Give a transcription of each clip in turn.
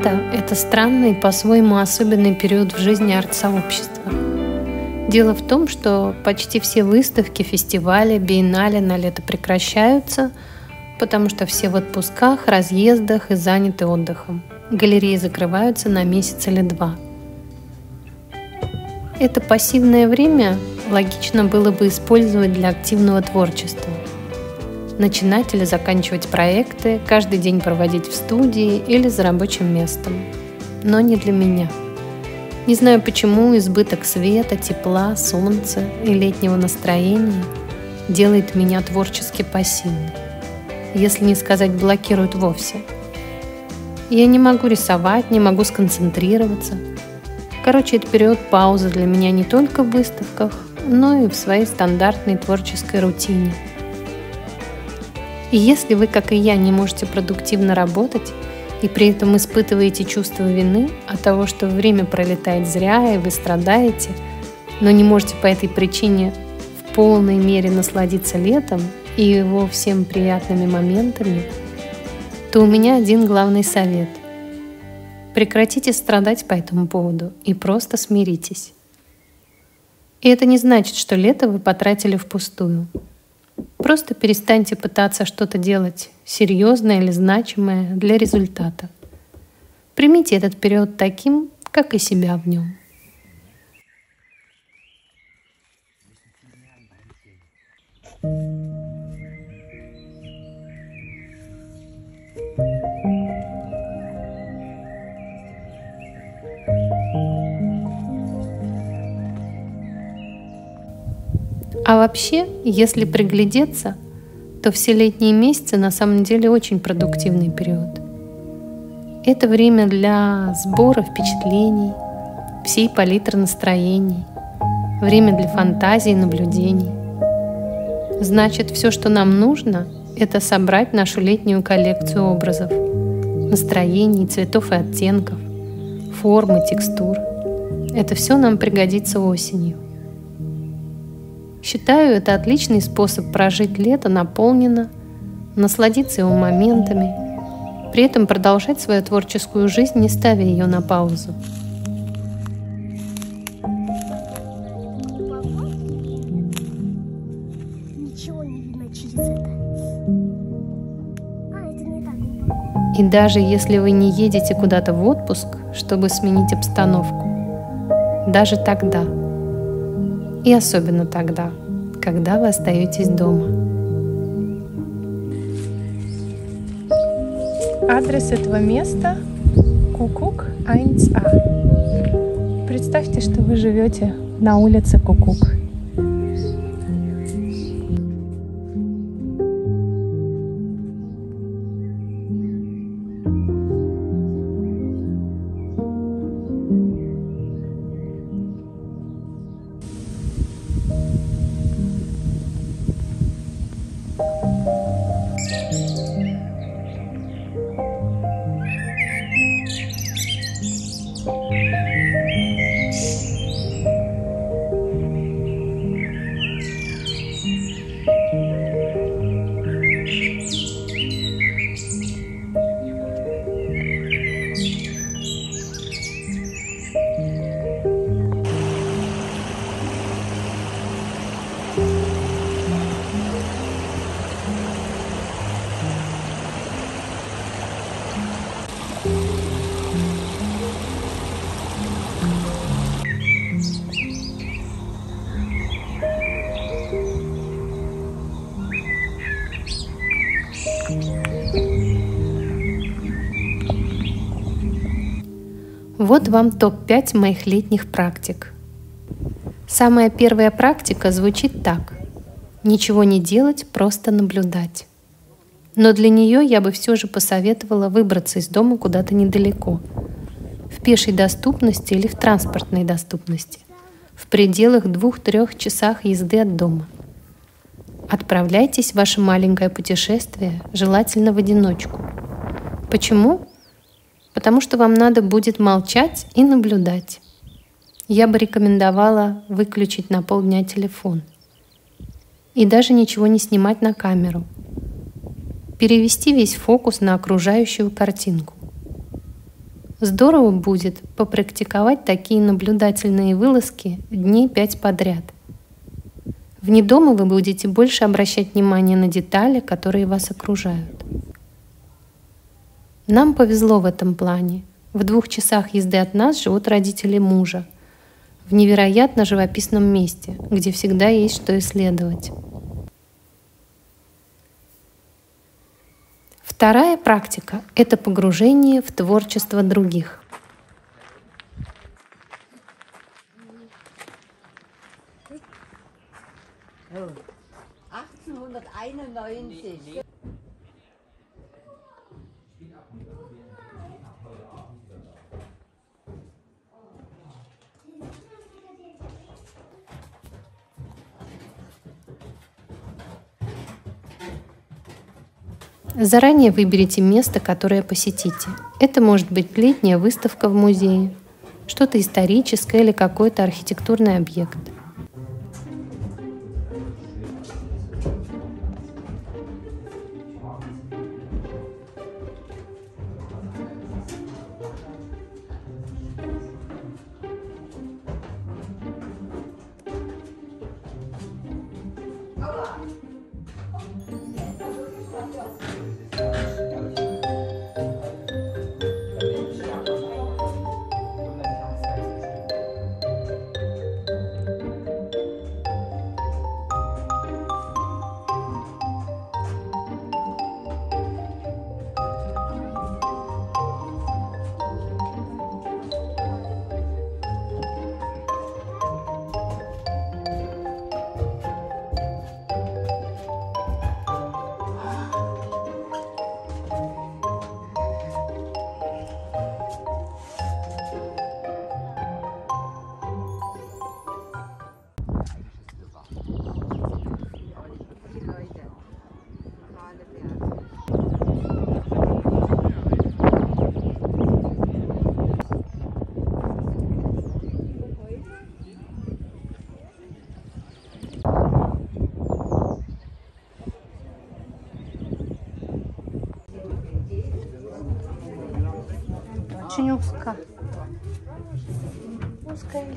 Лето – это странный, по-своему особенный период в жизни арт-сообщества. Дело в том, что почти все выставки, фестивали, биеннале на лето прекращаются, потому что все в отпусках, разъездах и заняты отдыхом. Галереи закрываются на месяц или два. Это пассивное время логично было бы использовать для активного творчества – начинать или заканчивать проекты, каждый день проводить в студии или за рабочим местом. Но не для меня. Не знаю почему избыток света, тепла, солнца и летнего настроения делает меня творчески пассивной, если не сказать блокирует вовсе. Я не могу рисовать, не могу сконцентрироваться. Короче, это период паузы для меня не только в выставках, но и в своей стандартной творческой рутине – и если вы, как и я, не можете продуктивно работать, и при этом испытываете чувство вины от того, что время пролетает зря, и вы страдаете, но не можете по этой причине в полной мере насладиться летом и его всем приятными моментами, то у меня один главный совет. Прекратите страдать по этому поводу и просто смиритесь. И это не значит, что лето вы потратили впустую. Просто перестаньте пытаться что-то делать серьезное или значимое для результата. Примите этот период таким, как и себя в нем. А вообще, если приглядеться, то все летние месяцы на самом деле очень продуктивный период. Это время для сбора впечатлений, всей палитры настроений, время для фантазий и наблюдений. Значит, все, что нам нужно, это собрать нашу летнюю коллекцию образов, настроений, цветов и оттенков, формы, текстур. Это все нам пригодится осенью. Считаю, это отличный способ прожить лето наполненно, насладиться его моментами, при этом продолжать свою творческую жизнь, не ставя ее на паузу. И даже если вы не едете куда-то в отпуск, чтобы сменить обстановку, даже тогда – и особенно тогда, когда вы остаетесь дома. Адрес этого места Кукук 1А. Представьте, что вы живете на улице Кукук. Вот вам топ-5 моих летних практик. Самая первая практика звучит так. Ничего не делать, просто наблюдать. Но для нее я бы все же посоветовала выбраться из дома куда-то недалеко. В пешей доступности или в транспортной доступности. В пределах двух-трех часах езды от дома. Отправляйтесь в ваше маленькое путешествие, желательно в одиночку. Почему? Потому что вам надо будет молчать и наблюдать. Я бы рекомендовала выключить на полдня телефон и даже ничего не снимать на камеру. Перевести весь фокус на окружающую картинку. Здорово будет попрактиковать такие наблюдательные вылазки дней пять подряд. Вне дома вы будете больше обращать внимание на детали, которые вас окружают. Нам повезло в этом плане. В двух часах езды от нас живут родители мужа, в невероятно живописном месте, где всегда есть что исследовать. Вторая практика – это погружение в творчество других. Заранее выберите место, которое посетите. Это может быть летняя выставка в музее, что-то историческое или какой-то архитектурный объект – очень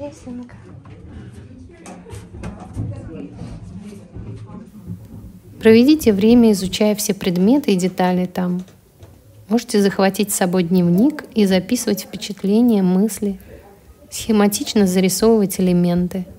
лесенка. Проведите время, изучая все предметы и детали там. Можете захватить с собой дневник и записывать впечатления, мысли, схематично зарисовывать элементы –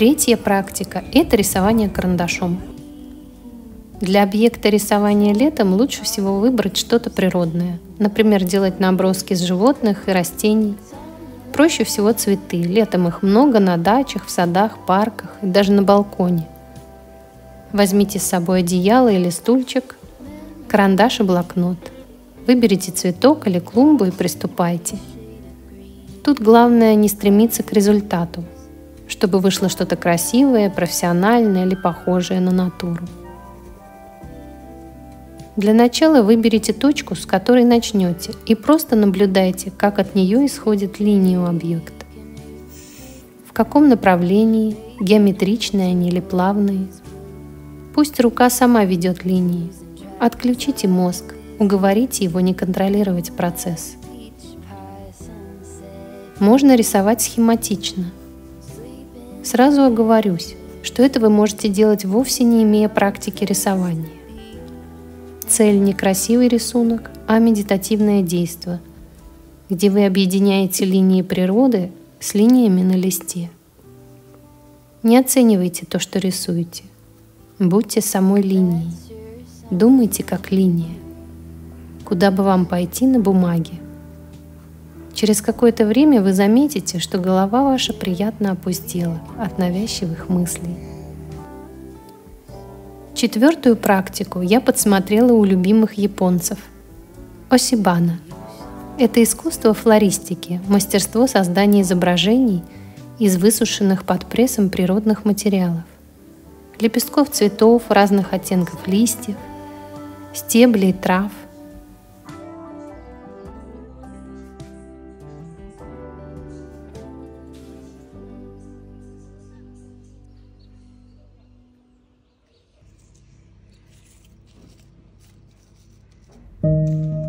Третья практика – это рисование карандашом. Для объекта рисования летом лучше всего выбрать что-то природное. Например, делать наброски с животных и растений. Проще всего цветы. Летом их много на дачах, в садах, парках и даже на балконе. Возьмите с собой одеяло или стульчик, карандаш и блокнот. Выберите цветок или клумбу и приступайте. Тут главное не стремиться к результату – чтобы вышло что-то красивое, профессиональное или похожее на натуру. Для начала выберите точку, с которой начнете, и просто наблюдайте, как от нее исходит линия у объекта. В каком направлении, геометричные они или плавные. Пусть рука сама ведет линии. Отключите мозг, уговорите его не контролировать процесс. Можно рисовать схематично. Сразу оговорюсь, что это вы можете делать вовсе не имея практики рисования. Цель не красивый рисунок, а медитативное действие, где вы объединяете линии природы с линиями на листе. Не оценивайте то, что рисуете. Будьте самой линией. Думайте как линия. Куда бы вам пойти на бумаге. Через какое-то время вы заметите, что голова ваша приятно опустела от навязчивых мыслей. Четвертую практику я подсмотрела у любимых японцев. Осибана. Это искусство флористики, мастерство создания изображений из высушенных под прессом природных материалов. Лепестков цветов, разных оттенков листьев, стеблей, трав – Música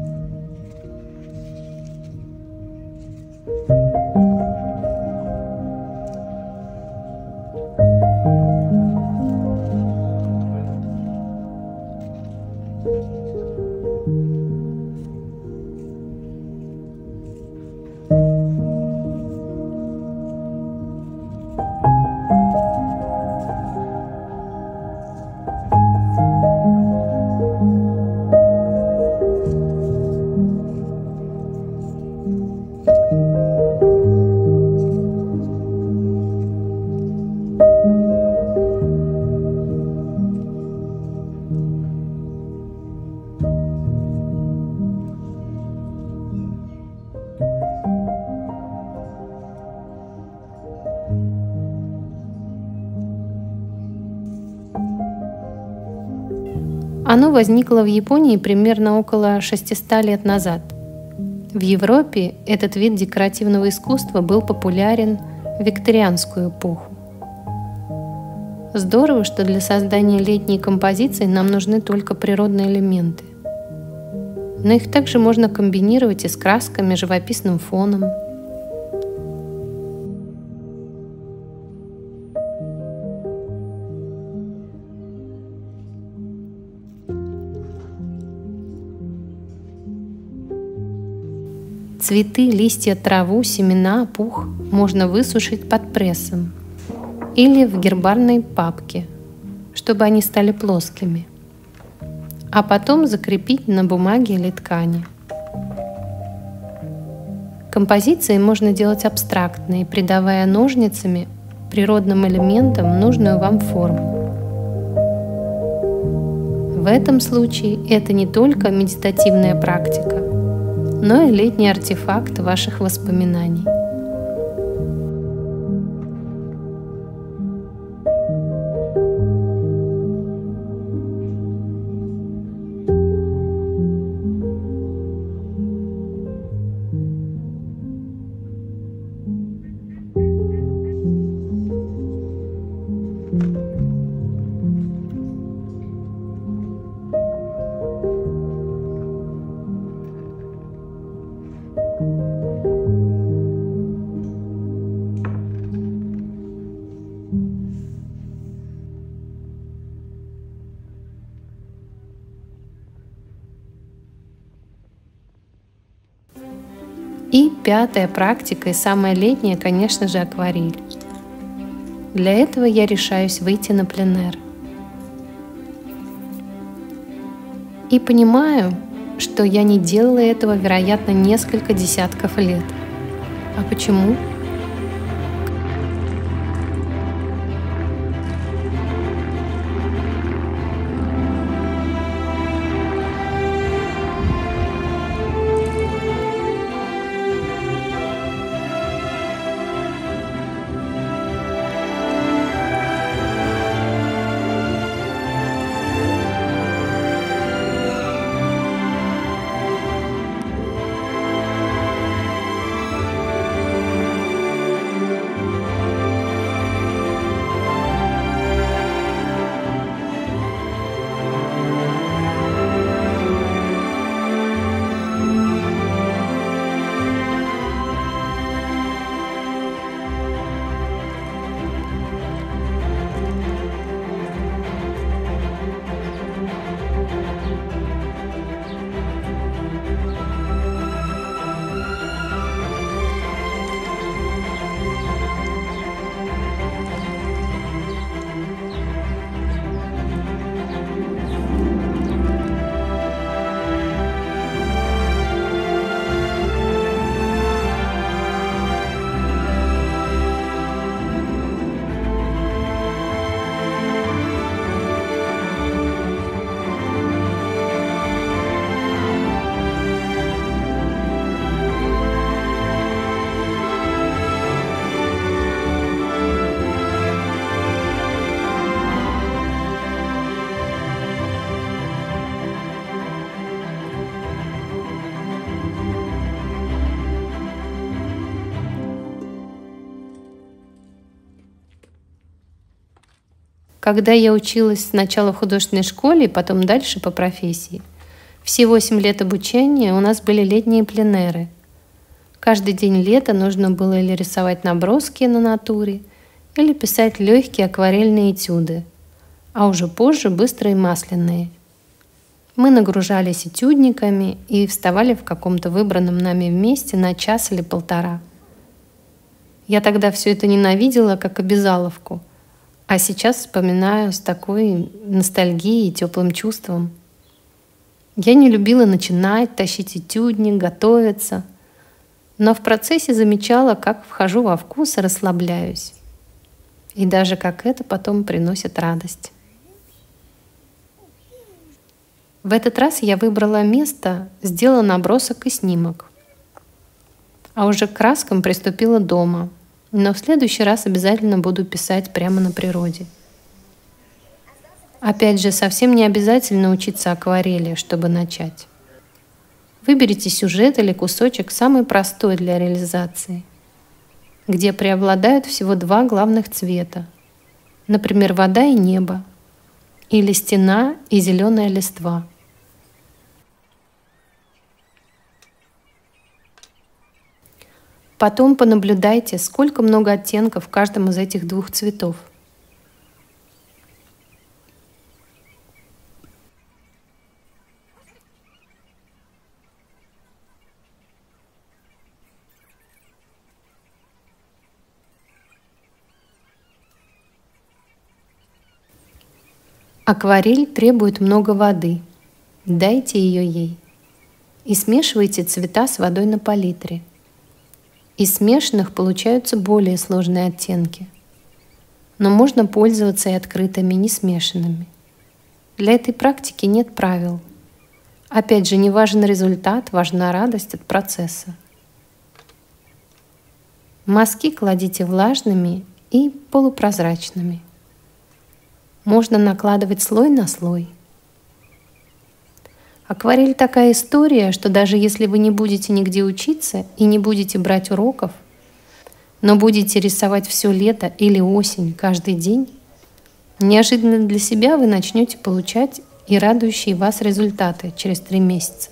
Оно возникло в Японии примерно около 600 лет назад. В Европе этот вид декоративного искусства был популярен в викторианскую эпоху. Здорово, что для создания летней композиции нам нужны только природные элементы. Но их также можно комбинировать и с красками, живописным фоном – Цветы, листья, траву, семена, пух можно высушить под прессом или в гербарной папке, чтобы они стали плоскими, а потом закрепить на бумаге или ткани. Композиции можно делать абстрактные, придавая ножницами природным элементам нужную вам форму. В этом случае это не только медитативная практика, но и летний артефакт ваших воспоминаний. И пятая практика и самая летняя, конечно же, акварель. Для этого я решаюсь выйти на пленэр. И понимаю, что я не делала этого, вероятно, несколько десятков лет. А почему? Когда я училась сначала в художественной школе, потом дальше по профессии, все восемь лет обучения у нас были летние пленеры. Каждый день лета нужно было или рисовать наброски на натуре, или писать легкие акварельные этюды, а уже позже быстрые масляные. Мы нагружались этюдниками и вставали в каком-то выбранном нами месте на час или полтора. Я тогда все это ненавидела, как обязаловку – а сейчас вспоминаю с такой ностальгией и теплым чувством. Я не любила начинать, тащить этюдник, готовиться, но в процессе замечала, как вхожу во вкус и расслабляюсь. И даже как это потом приносит радость. В этот раз я выбрала место, сделала набросок и снимок. А уже к краскам приступила дома – но в следующий раз обязательно буду писать прямо на природе. Опять же, совсем не обязательно учиться акварели, чтобы начать. Выберите сюжет или кусочек самый простой для реализации, где преобладают всего два главных цвета, например, вода и небо, или стена и зеленая листва – Потом понаблюдайте, сколько много оттенков в каждом из этих двух цветов. Акварель требует много воды. Дайте ее ей. И смешивайте цвета с водой на палитре – из смешанных получаются более сложные оттенки. Но можно пользоваться и открытыми, не смешанными. Для этой практики нет правил. Опять же, не важен результат, важна радость от процесса. Мазки кладите влажными и полупрозрачными. Можно накладывать слой на слой – Акварель такая история, что даже если вы не будете нигде учиться и не будете брать уроков, но будете рисовать все лето или осень каждый день, неожиданно для себя вы начнете получать и радующие вас результаты через три месяца.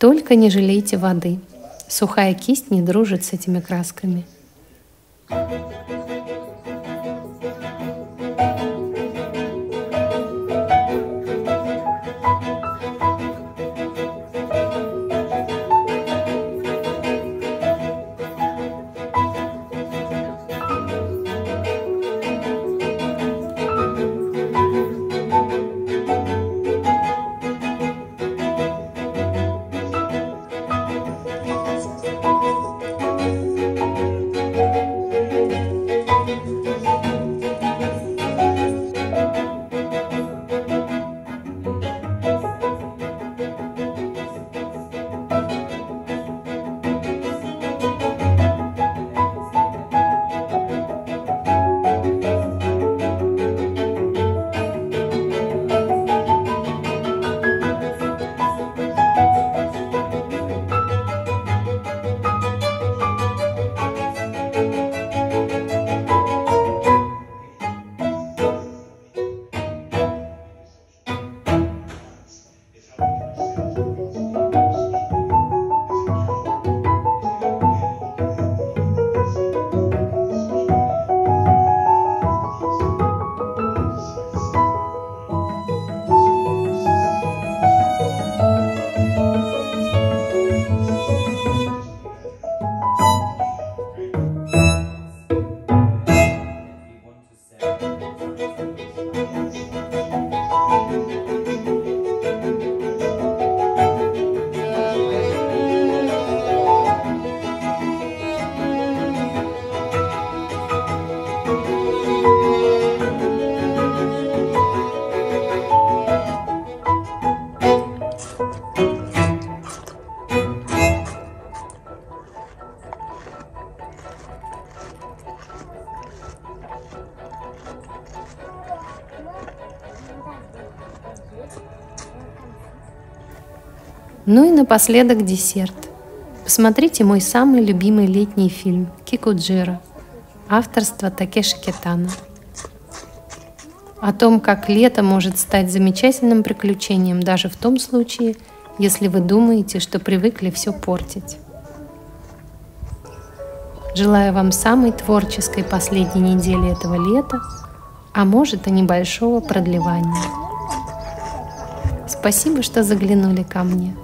Только не жалейте воды. Сухая кисть не дружит с этими красками. thank you Ну и напоследок десерт. Посмотрите мой самый любимый летний фильм «Кикуджира» авторства Такеши Китана. о том, как лето может стать замечательным приключением даже в том случае, если вы думаете, что привыкли все портить. Желаю вам самой творческой последней недели этого лета, а может и небольшого продлевания. Спасибо, что заглянули ко мне.